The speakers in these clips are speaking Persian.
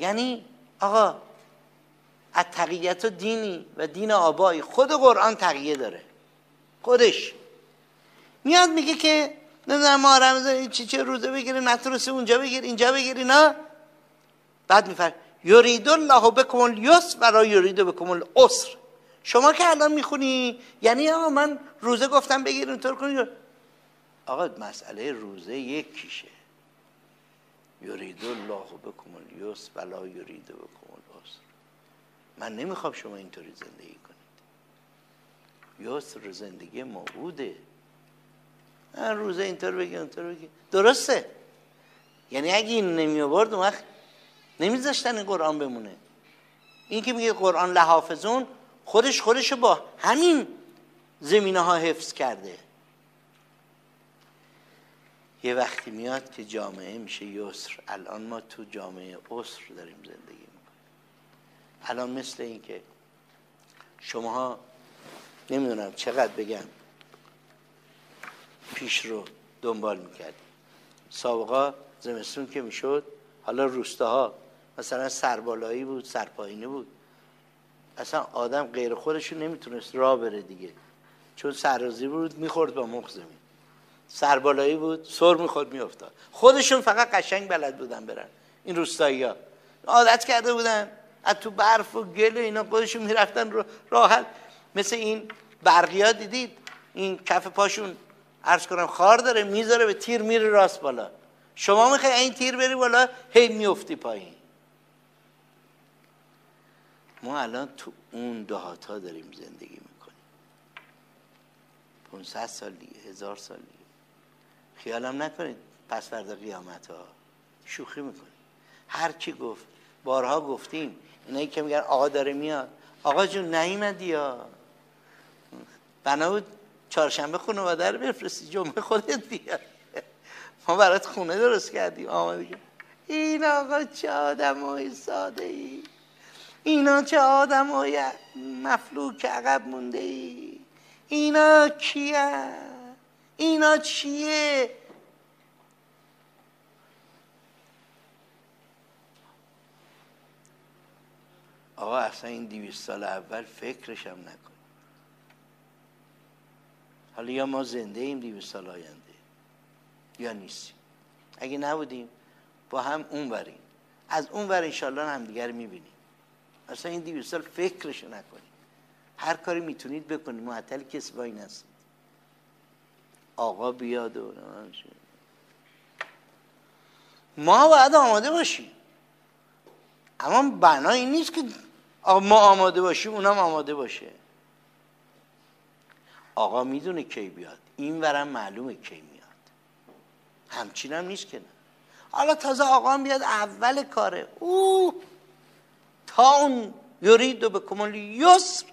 یعنی آقا از تقییت دینی و دین آبایی خود قرآن تقیه داره. خودش. میاد میگه که نمی‌دونم ما رمضان چی چه روزه بگیری نترسی اونجا بگیر اینجا بگیری نه. بعد میفر یرید الله بکم الیسر و را یرید بکم الاسر شما که الان می‌خونی یعنی آقا من روزه گفتم بگیر اینطور کنی. آقا مسئله روزه یکیشه. یرید الله بکم الیسر و لا یرید بکم الاسر من نمی‌خوام شما اینطوری زندگی کنید. یسر زندگی موعوده روزه اینطور بگی اونطور بگی درسته. یعنی اگه این نمی آورد اون وقت نمیذاشتن این قرآن بمونه. این که میگه قرآن لحافظون خودش خودش با همین زمینه ها حفظ کرده. یه وقتی میاد که جامعه میشه یسر. الان ما تو جامعه اسر داریم زندگی می‌کنیم. الان مثل این که شماها نمی‌دونم چقدر بگم پیش رو دنبال می‌کردیم. سابقا زمستون که می‌شد حالا روستاها مثلا سربالایی بود سرپایینی بود. اصلا آدم غیر خودشو نمی‌تونست راه بره دیگه. چون سرازی بود می‌خورد با مخ زمین سربالایی بود سر می‌خورد میافتاد. خودشون فقط قشنگ بلد بودن برن. این روستایی ها عادت کرده بودن. از تو برف و گل و اینا خودشون می‌رفتن راحت. مثل این برقی ها دیدید؟ این کف پاشون عرض کنم خار داره می‌ذاره به تیر میره راست بالا. شما می‌خوای این تیر بری بالا هی میفتی پایین. ما الان تو اون دهات ها داریم زندگی می‌کنیم. 500 سال دیگه هزار سال دیگه. خیالم نکنید پس فردا قیامت ها شوخی می‌کنیم هر کی گفت بارها گفتیم اینایی که میگن آقا داره میاد. آقا جون نیمدی یا؟ بنا بود چهارشنبه خانواده رو بفرستی جمعه خودت بیاد ما برات خونه درست کردیم. آمده این آقا چه آدم ساده ای اینا چه آدم های مفلوک عقب مونده ای. اینا کیه اینا چیه؟ آقا اصلا این دیویست سال اول فکرشم نکن حالا یا ما زنده ایم دیویست سال آینده یا نیستیم. اگه نبودیم با هم اون بریم از اون ور انشالله هم دیگر می‌بینیم. اصلا این دیویست سال فکرشو نکنیم هر کاری می‌تونید بکنید. معطل کسی وای نست آقا بیاد و ما باید آماده باشیم. اما بنا این نیست که ما آماده باشیم اونم آماده باشه. آقا می‌دونه کی بیاد. این ورم معلومه کی میاد. همچین هم نیست که نه. حالا تازه آقا بیاد اول کاره او تا اون یورید و به کمال یسر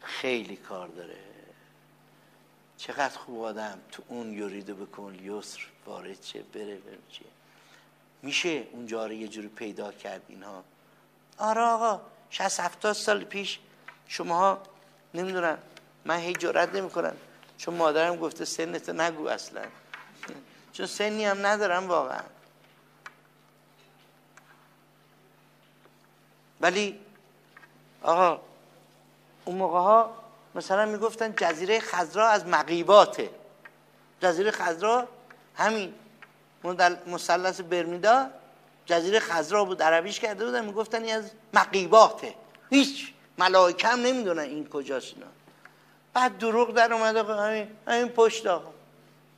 خیلی کار داره. چقدر خوب آدم تو اون یورید و به کمال یسر وارد چه بره بره چه میشه اونجا رو یه جوری پیدا کرد اینها؟ آره آقا 60 70 سال پیش شماها نمی‌دونم من هی جرات نمی‌کنم. چون مادرم گفته سنت نگو اصلا. چون سنی هم ندارم واقعا. ولی آقا اون موقع ها مثلا می‌گفتن جزیره خضرا از مقیباته جزیره خضرا همین مثلث برمیدا جزیره خضرا بود عربیش کرده بودن می‌گفتن این از مقیباته. هیچ ملائکه هم نمی‌دونن این کجاست اینا. بعد دروغ در اومده همین همین پشت آقا.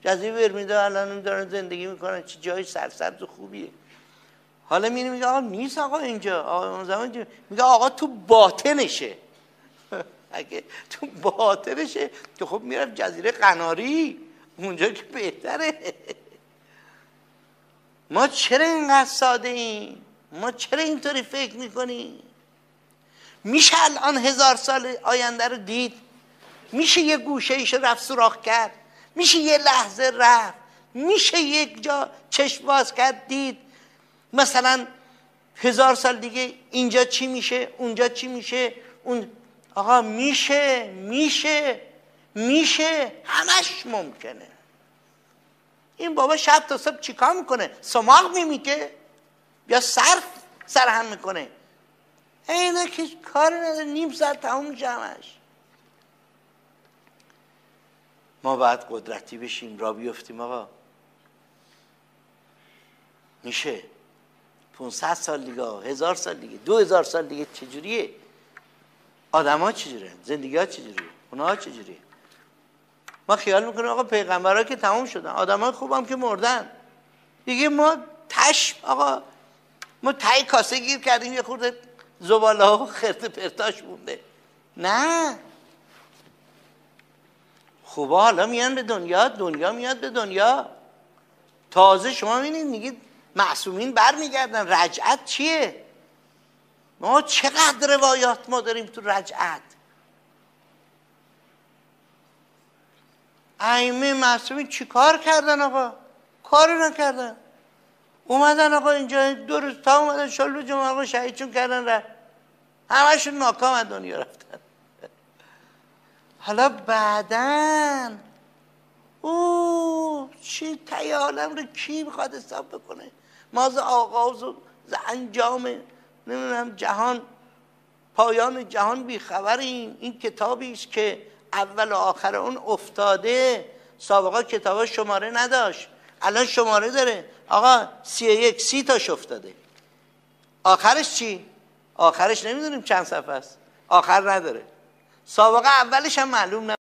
جزیره برمیدا الان دارن زندگی می‌کنن چه جای سرسبز و خوبیه. حالا میره میگه آقا نیست آقا اینجا. آقا زمان میگه آقا تو باطنشه. اگه تو باطنشه که خب میرم جزیره قناری. اونجا که بهتره. ما چرا اینقدر ساده ایم؟ ما چرا اینطوری فکر می‌کنیم؟ میشه الان هزار سال آینده رو دید؟ میشه یه گوشه ایش رفت سراخ کرد؟ میشه یه لحظه رفت؟ میشه یک جا چشم باز کرد دید؟ مثلا هزار سال دیگه اینجا چی میشه؟ اونجا چی میشه؟ اون آقا میشه میشه میشه همش ممکنه. این بابا شب تا صبح چیکار می‌کنه؟ سماق میمیکه. یا صرف سرهم می‌کنه. اینا که کار نداره نیم ساعت تموم همش. ما باید قدرتی بشیم را بیفتیم آقا میشه. 500 سال دیگه هزار سال دیگه دو هزار سال دیگه چجوریه؟ آدم ها چجوریه؟ زندگی ها چجوریه؟ اونا چجوریه؟ ما خیال می‌کنیم آقا پیغمبرها که تمام شدن خوب هم که مردن. دیگه ما تش آقا ما تای کاسه گیر کردیم یه خورده زباله ها خرد پرتاش مونده. نه. خوبا حالا میان به دنیا دنیا میاد به دنیا. تازه شما می‌بینید میگید معصومین برمیگردن. رجعت چیه؟ ما چقدر روایات ما داریم تو رجعت؟ ائمه معصومین چی کار کردن آقا؟ کاری نکردن. اومدن آقا اینجا دو روز تا اومدن شلو جمعه آقا شهیدشون کردن رفت. همشون ناکام از دنیا رفتن. حالا بعدا او چی تای عالم رو کی می‌خواد حساب بکنه؟ ما از آغاز و انجام نمی‌دونم جهان پایان جهان بیخبریم. این کتابی است که اول و آخر اون افتاده سابقا کتاب شماره نداشت. الان شماره داره. آقا سی یک سی تاش افتاده. آخرش چی؟ آخرش نمی‌دونیم چند صفحه است. آخر نداره. سابقه اولش هم معلوم